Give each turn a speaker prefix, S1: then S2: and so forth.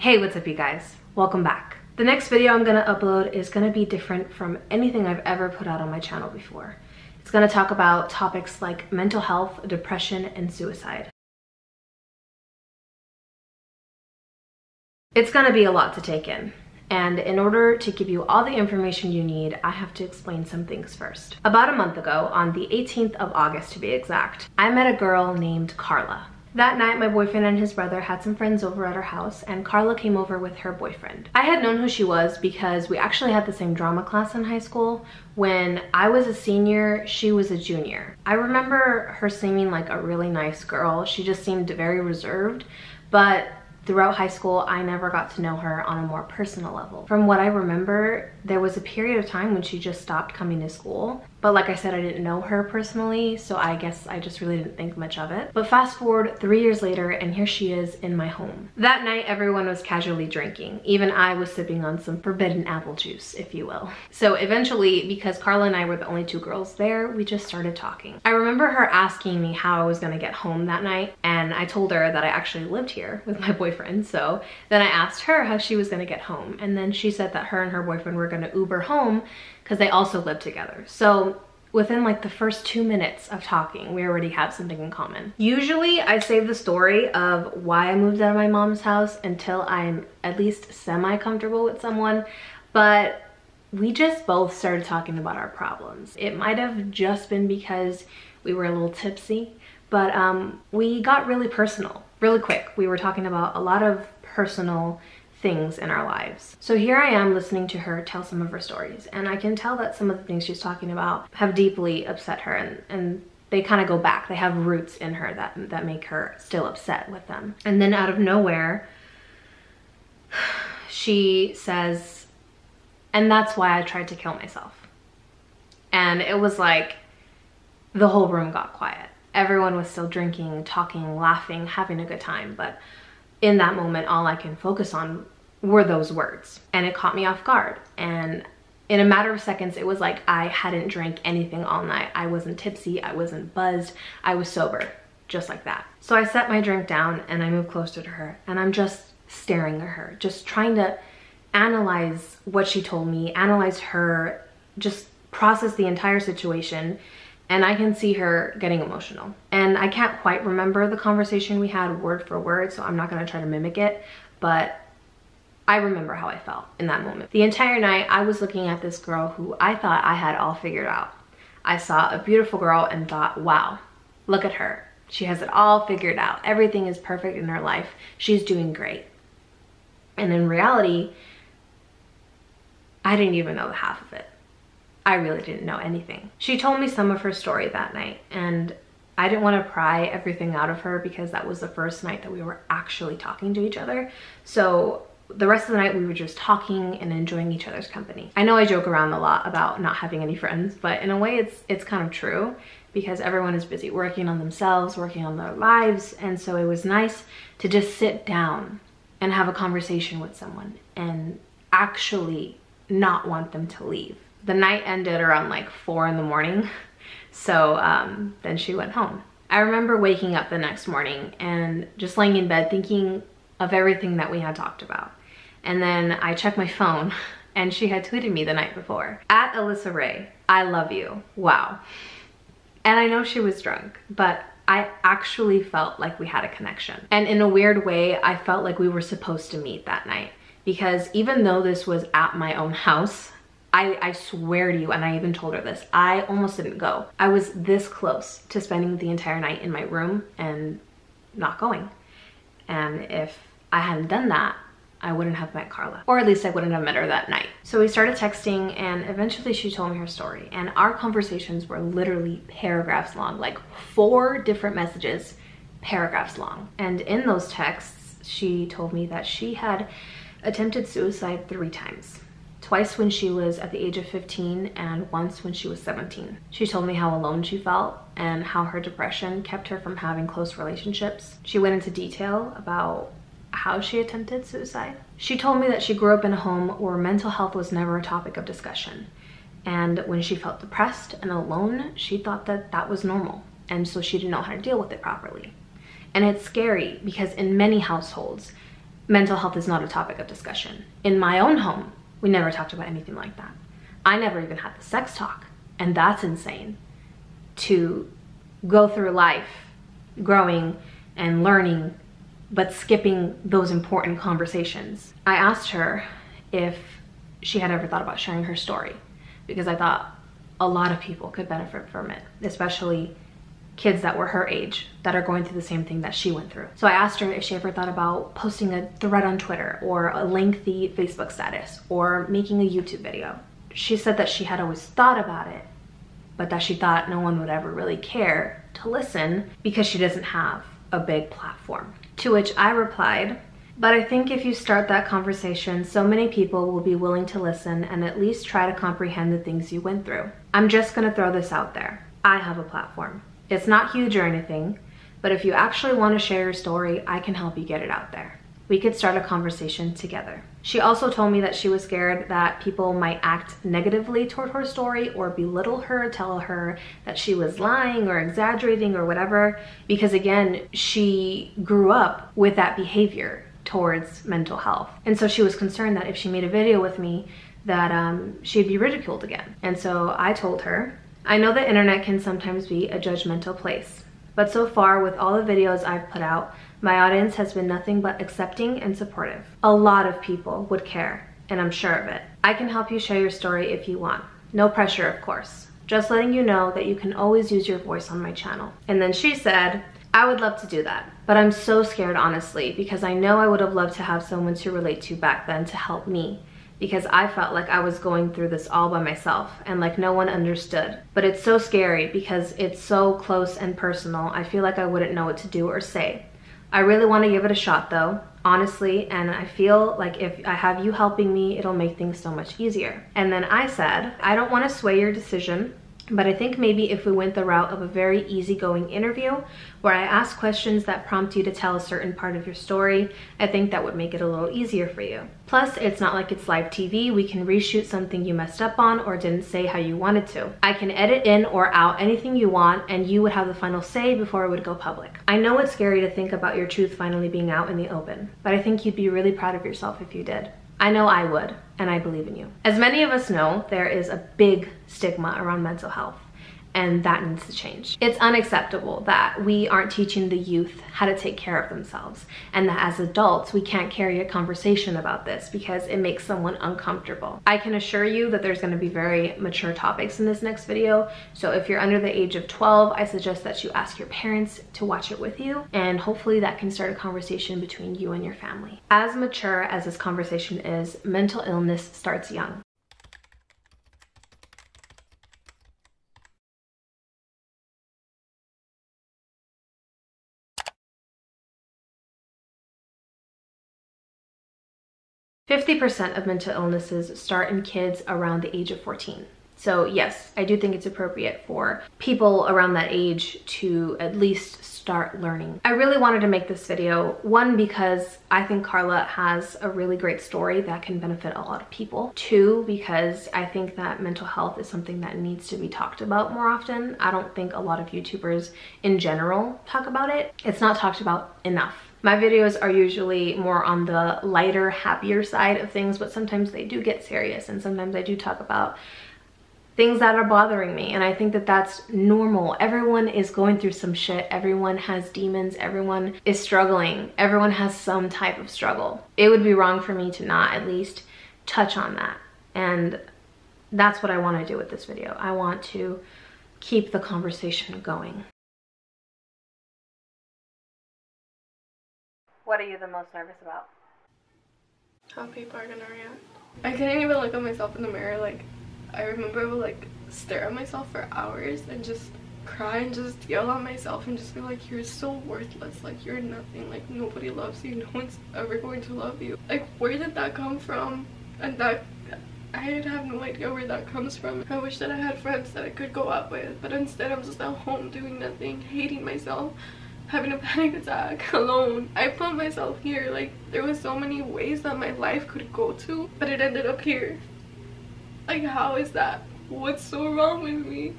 S1: Hey, what's up you guys? Welcome back. The next video I'm gonna upload is gonna be different from anything I've ever put out on my channel before. It's gonna talk about topics like mental health, depression, and suicide. It's gonna be a lot to take in. And in order to give you all the information you need, I have to explain some things first. About a month ago, on the 18th of August to be exact, I met a girl named Karla. That night, my boyfriend and his brother had some friends over at our house and Karla came over with her boyfriend. I had known who she was because we actually had the same drama class in high school. When I was a senior, she was a junior. I remember her seeming like a really nice girl. She just seemed very reserved, but Throughout high school, I never got to know her on a more personal level. From what I remember, there was a period of time when she just stopped coming to school. But like I said, I didn't know her personally, so I guess I just really didn't think much of it. But fast forward three years later, and here she is in my home. That night, everyone was casually drinking. Even I was sipping on some forbidden apple juice, if you will. So eventually, because Karla and I were the only two girls there, we just started talking. I remember her asking me how I was gonna get home that night, and I told her that I actually lived here with my boyfriend. So then I asked her how she was gonna get home, and then she said that her and her boyfriend were gonna Uber home because they also live together. So within like the first two minutes of talking, we already have something in common. Usually I save the story of why I moved out of my mom's house until I'm at least semi-comfortable with someone, but we just both started talking about our problems. It might have just been because we were a little tipsy, but um, we got really personal really quick. We were talking about a lot of personal things in our lives. So here I am listening to her tell some of her stories and I can tell that some of the things she's talking about have deeply upset her and, and they kind of go back. They have roots in her that, that make her still upset with them. And then out of nowhere, she says, and that's why I tried to kill myself. And it was like the whole room got quiet. Everyone was still drinking, talking, laughing, having a good time, but in that moment, all I can focus on were those words. And it caught me off guard. And in a matter of seconds, it was like I hadn't drank anything all night. I wasn't tipsy, I wasn't buzzed, I was sober, just like that. So I set my drink down and I moved closer to her and I'm just staring at her, just trying to analyze what she told me, analyze her, just process the entire situation and I can see her getting emotional. And I can't quite remember the conversation we had word for word, so I'm not gonna try to mimic it, but I remember how I felt in that moment. The entire night, I was looking at this girl who I thought I had all figured out. I saw a beautiful girl and thought, wow, look at her. She has it all figured out. Everything is perfect in her life. She's doing great. And in reality, I didn't even know the half of it. I really didn't know anything. She told me some of her story that night and I didn't want to pry everything out of her because that was the first night that we were actually talking to each other. So the rest of the night we were just talking and enjoying each other's company. I know I joke around a lot about not having any friends, but in a way it's it's kind of true because everyone is busy working on themselves, working on their lives, and so it was nice to just sit down and have a conversation with someone and actually not want them to leave the night ended around like four in the morning. So um, then she went home. I remember waking up the next morning and just laying in bed thinking of everything that we had talked about. And then I checked my phone and she had tweeted me the night before. At Alyssa Rae, I love you. Wow. And I know she was drunk, but I actually felt like we had a connection. And in a weird way, I felt like we were supposed to meet that night because even though this was at my own house, I, I swear to you, and I even told her this, I almost didn't go. I was this close to spending the entire night in my room and not going. And if I hadn't done that, I wouldn't have met Karla, or at least I wouldn't have met her that night. So we started texting and eventually she told me her story and our conversations were literally paragraphs long, like four different messages, paragraphs long. And in those texts, she told me that she had attempted suicide three times twice when she was at the age of 15 and once when she was 17. She told me how alone she felt and how her depression kept her from having close relationships. She went into detail about how she attempted suicide. She told me that she grew up in a home where mental health was never a topic of discussion. And when she felt depressed and alone, she thought that that was normal. And so she didn't know how to deal with it properly. And it's scary because in many households, mental health is not a topic of discussion. In my own home, we never talked about anything like that. I never even had the sex talk, and that's insane. To go through life growing and learning, but skipping those important conversations. I asked her if she had ever thought about sharing her story because I thought a lot of people could benefit from it, especially kids that were her age that are going through the same thing that she went through. So I asked her if she ever thought about posting a thread on Twitter or a lengthy Facebook status or making a YouTube video. She said that she had always thought about it, but that she thought no one would ever really care to listen because she doesn't have a big platform. To which I replied, but I think if you start that conversation, so many people will be willing to listen and at least try to comprehend the things you went through. I'm just gonna throw this out there. I have a platform. It's not huge or anything, but if you actually want to share your story, I can help you get it out there. We could start a conversation together. She also told me that she was scared that people might act negatively toward her story or belittle her, tell her that she was lying or exaggerating or whatever, because again, she grew up with that behavior towards mental health. And so she was concerned that if she made a video with me, that um, she'd be ridiculed again. And so I told her I know the internet can sometimes be a judgmental place, but so far with all the videos I've put out, my audience has been nothing but accepting and supportive. A lot of people would care, and I'm sure of it. I can help you share your story if you want. No pressure, of course. Just letting you know that you can always use your voice on my channel. And then she said, I would love to do that, but I'm so scared honestly because I know I would have loved to have someone to relate to back then to help me because I felt like I was going through this all by myself and like no one understood. But it's so scary because it's so close and personal. I feel like I wouldn't know what to do or say. I really want to give it a shot though, honestly, and I feel like if I have you helping me, it'll make things so much easier. And then I said, I don't want to sway your decision. But I think maybe if we went the route of a very easygoing interview where I ask questions that prompt you to tell a certain part of your story, I think that would make it a little easier for you. Plus, it's not like it's live TV. We can reshoot something you messed up on or didn't say how you wanted to. I can edit in or out anything you want and you would have the final say before it would go public. I know it's scary to think about your truth finally being out in the open, but I think you'd be really proud of yourself if you did. I know I would, and I believe in you. As many of us know, there is a big stigma around mental health and that needs to change. It's unacceptable that we aren't teaching the youth how to take care of themselves and that as adults we can't carry a conversation about this because it makes someone uncomfortable. I can assure you that there's going to be very mature topics in this next video so if you're under the age of 12 I suggest that you ask your parents to watch it with you and hopefully that can start a conversation between you and your family. As mature as this conversation is, mental illness starts young. 50% of mental illnesses start in kids around the age of 14. So yes, I do think it's appropriate for people around that age to at least start learning. I really wanted to make this video, one, because I think Karla has a really great story that can benefit a lot of people. Two, because I think that mental health is something that needs to be talked about more often. I don't think a lot of YouTubers in general talk about it. It's not talked about enough. My videos are usually more on the lighter, happier side of things, but sometimes they do get serious and sometimes I do talk about things that are bothering me and I think that that's normal. Everyone is going through some shit. Everyone has demons. Everyone is struggling. Everyone has some type of struggle. It would be wrong for me to not at least touch on that. And that's what I want to do with this video. I want to keep the conversation going. What are you the most nervous about?
S2: How people are gonna react. I couldn't even look at myself in the mirror. Like, I remember I would like stare at myself for hours and just cry and just yell at myself and just be like, you're so worthless. Like, you're nothing. Like, nobody loves you. No one's ever going to love you. Like, where did that come from? And that I have no idea where that comes from. I wish that I had friends that I could go out with, but instead I'm just at home doing nothing, hating myself having a panic attack alone. I put myself here. Like, there was so many ways that my life could go to, but it ended up here. Like, how is that? What's so wrong with me?